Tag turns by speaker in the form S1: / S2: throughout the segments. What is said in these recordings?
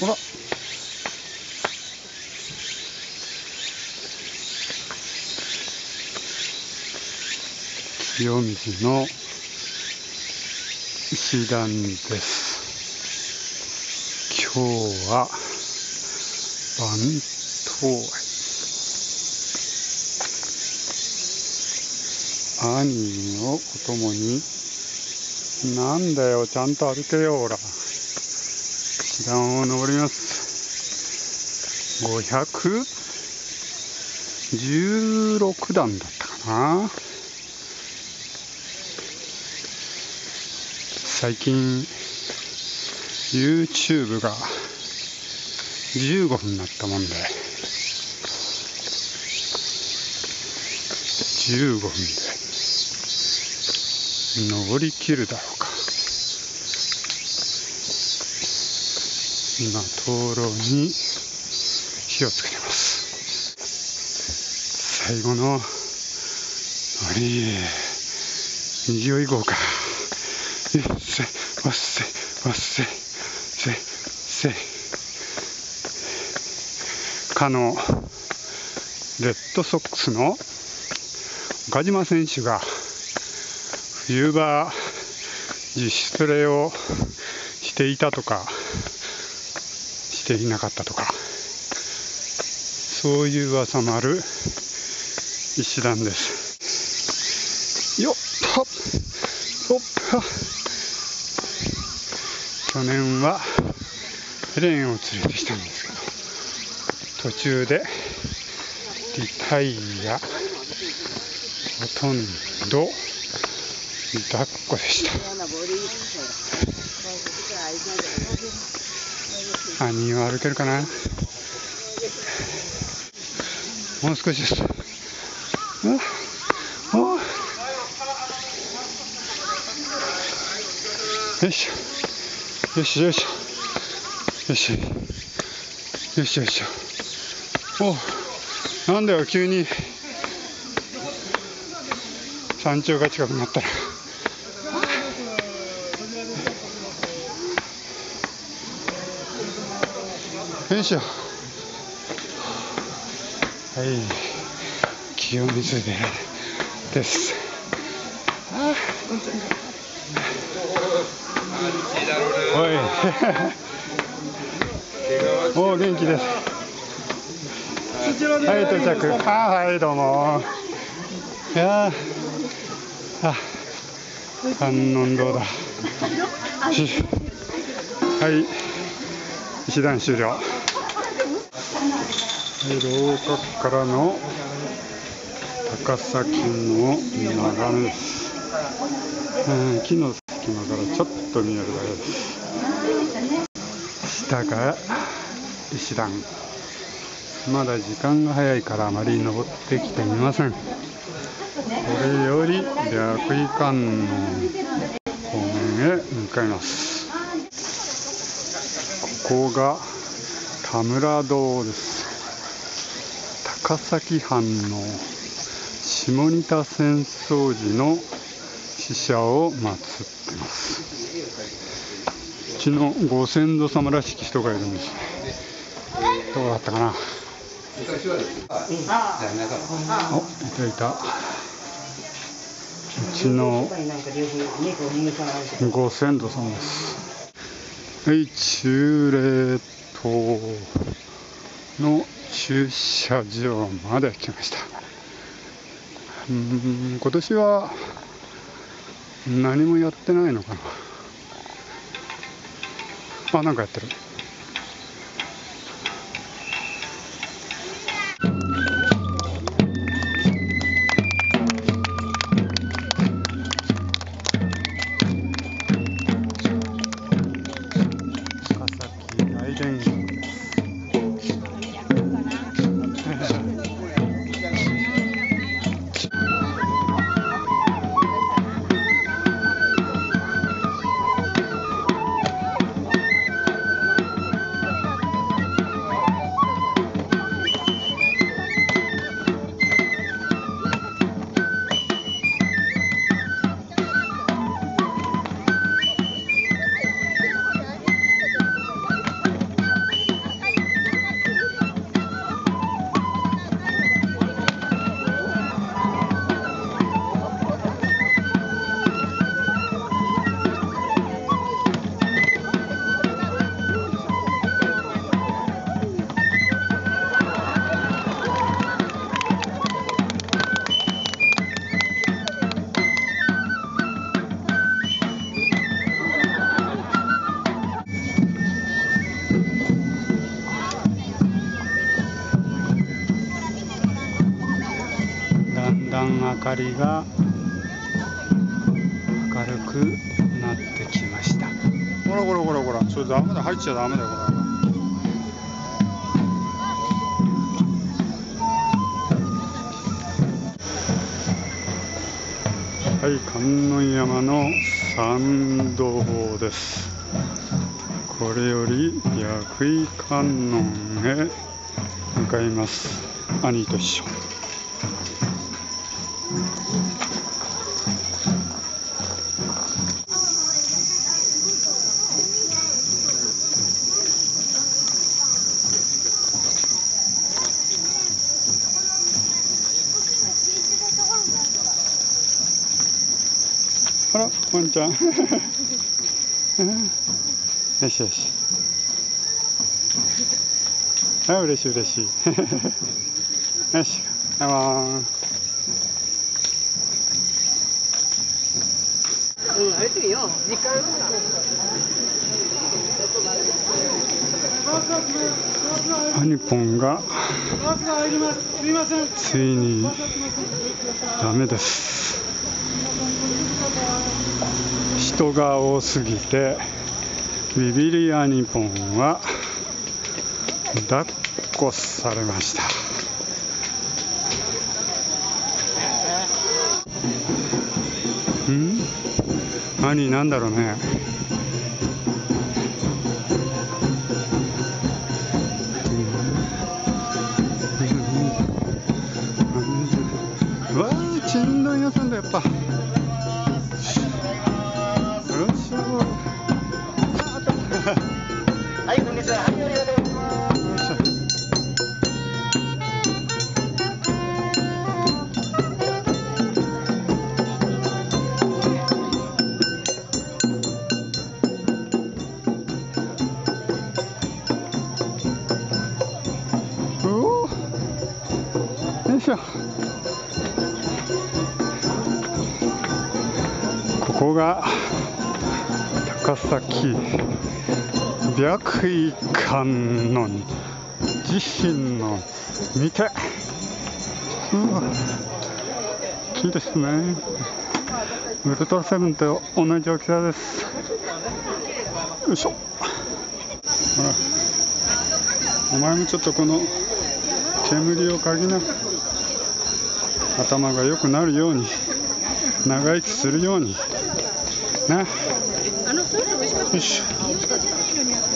S1: ほら。清水の石段です。今日は番頭兄のお供になんだよちゃんと歩けよほら。段を登ります。516段だったかな。最近 YouTube が15分になったもんで。15分で。登りきるだろうか今灯籠に火をつけてます。最後のあれ右を行こうかせわっせわっせせせ。かのレッドソックスの岡島選手が冬場自主トレをしていたとかしていなかったとかそういう噂もある石段です。よっとっとっ去年はヘレンを連れてきたんですけど途中でリタイアほとんど抱っこでした。兄は歩けるかな？もう少しです。よいしょ。よしよしよしよしよしおなんだよ急に。山頂が近くなったら。よいしょはい。清水寺です。あおい。お元気です。はい到着。あはいどうも。いやあ観音堂だ。はい。石段終了。廊下からの高崎の眺めです、うん、木の隙間からちょっと見えるだけです下が石段。まだ時間が早いからあまり登ってきていません。これより白衣観音方面へ向かいます。ここが田村堂です。高崎藩の下仁田浅草寺の死者を祀ってます。うちのご先祖様らしき人がいるんです。どうだったかな？おいたいた。うちのご先祖様です。はい。中霊島の駐車場まで来ました。うん今年は何もやってないのかな。あなんかやってる。りが明るくなってきました。ほらほらほらほらそれダメだ入っちゃダメだよほら。はい観音山の参道です。これより白衣観音へ向かいます。兄と一緒ちゃん。よしよし。あ、嬉しい嬉しい。よし、ニポンが。ついにダメです人が多すぎてビビリアニポンは抱っこされました。うん？何？なんだろうね。うわーちんどい屋さんだやっぱ。
S2: こ
S1: こが高崎。白衣観音自身の見て。うわ大きいですね。ウルトラセブンと同じ大きさです。よいしょ。ほらお前もちょっとこの煙を嗅ぎな。頭が良くなるように。長生きするように。な。よいしょ。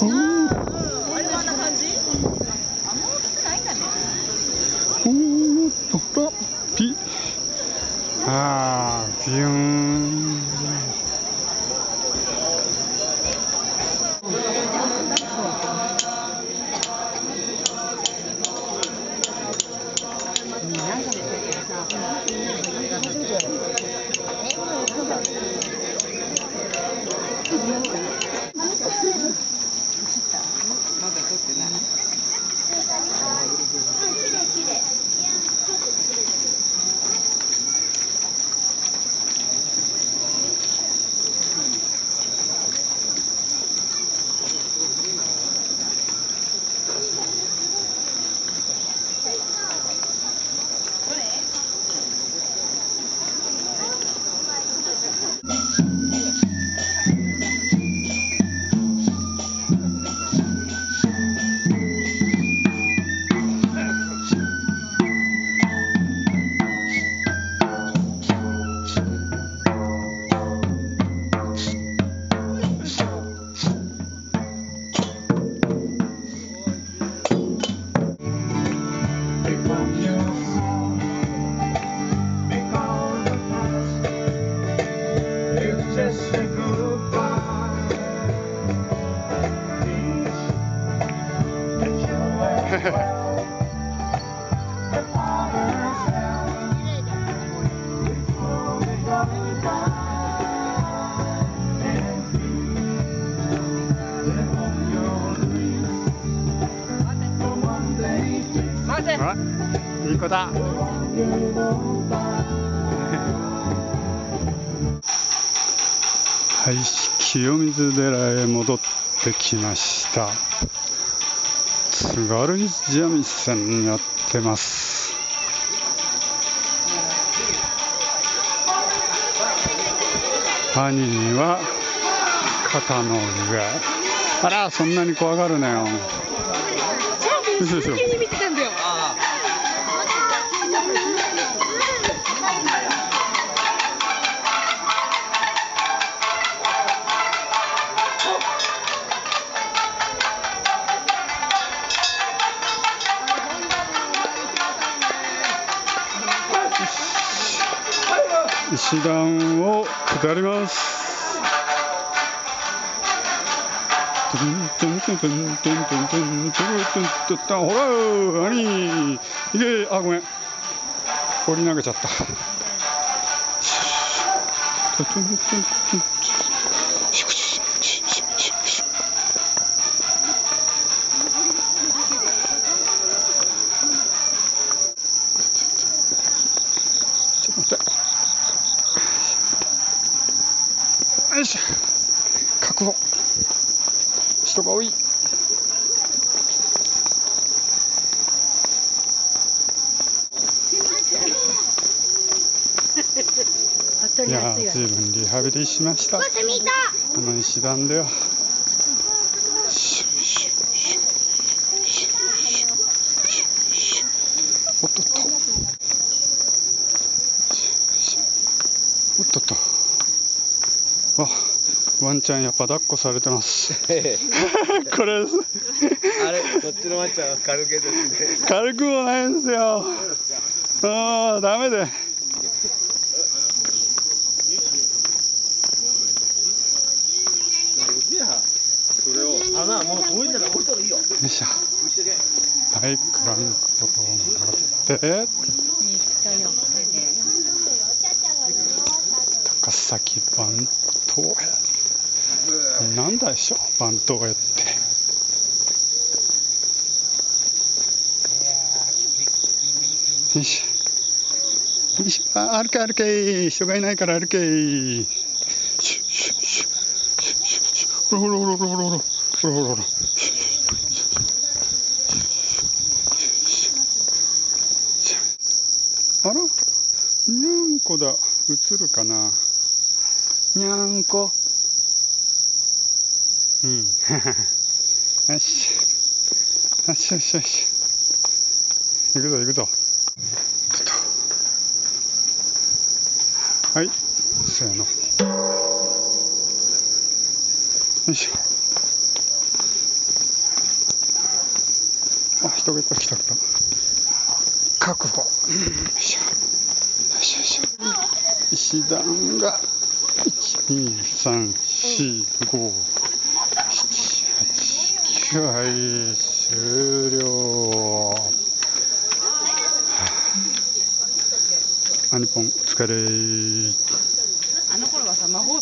S1: うー
S2: あれはあん。な感じ？
S1: おーっとピあービューンいい子だ。はい清水寺へ戻ってきました。津軽三味線やってます。兄には肩の上。あら、そんなに怖がるなよ。嘘でし
S2: ょ。
S1: 石段を下ります。ほら兄いけあごめん放り投げちゃった人が多い。いや
S2: ずい
S1: ぶリハビリしました。この石段では。おっとっとおっとっとあワンちゃんやっぱ抱っこされてます。これです
S3: あれ、こっちのワンちゃんは軽けですね。
S1: 軽くもないんですよ。ああダメで。
S3: それを、あな、もう遠いんだから置いたらいいよ。
S1: よいしょはいクランクをって高崎番頭へなんだでしょ番頭へって。よしよしあ歩け歩け。人がいないから歩けシュシュシュシュシュシュほらほらほらほらほらほらほらほらあらにゃんこだ映るかなにゃんこうん。よし。よしよしよし。行くぞ行くぞ。ちょっと。はい。せーの。よいしょ。あ人がいっぱい来たから確保。よいしょ。よいしょよいしょ。石段が。123457789はい終了。アニポンお疲れ。
S2: あの頃はさ魔法